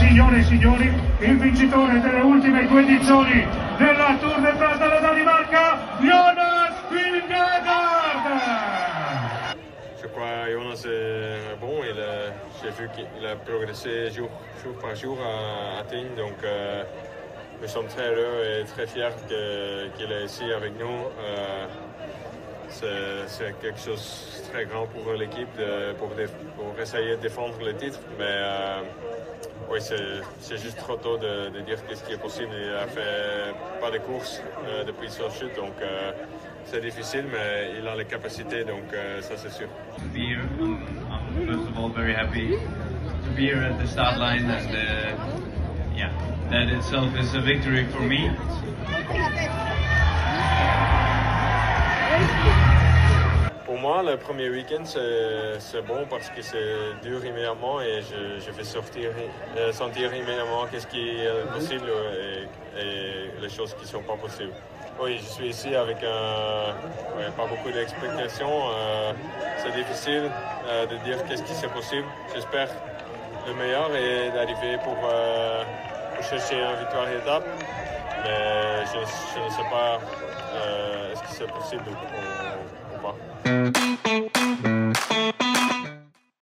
signori, il vincitore delle ultime due edizioni della Tour de France della Danimarca, Jonas Vingegaard Je crois Jonas est bon. Il a- J'ai vu qu'il a progressé jour, jour par jour à Athènes. Donc, euh, nous sommes très heureux et très fiers que- qu'il est ici avec nous. Euh, c'est quelque chose de très grand pour l'équipe pour, essayer de défendre le titre. Mais euh, oui, c'est juste trop tôt de, dire qu'est-ce qui est possible. Il a fait pas de course euh, depuis sa chute, donc euh, c'est difficile, mais il a les capacités, donc euh, ça c'est sûr. uh, that itself is a victory for me. Moi, le premier week-end, c'est bon parce que c'est dur immédiatement et je, je fais sortir, euh, sentir immédiatement qu'est-ce qui est possible et, les choses qui ne sont pas possibles. Oui, je suis ici avec pas beaucoup d'explications. euh, c'est difficile euh, de dire qu'est-ce qui c'est possible. J'espère le meilleur et d'arriver pour, euh, pour chercher une victoire étape. Mais je, je ne sais pas euh, est-ce que c'est possible ou, ou pas.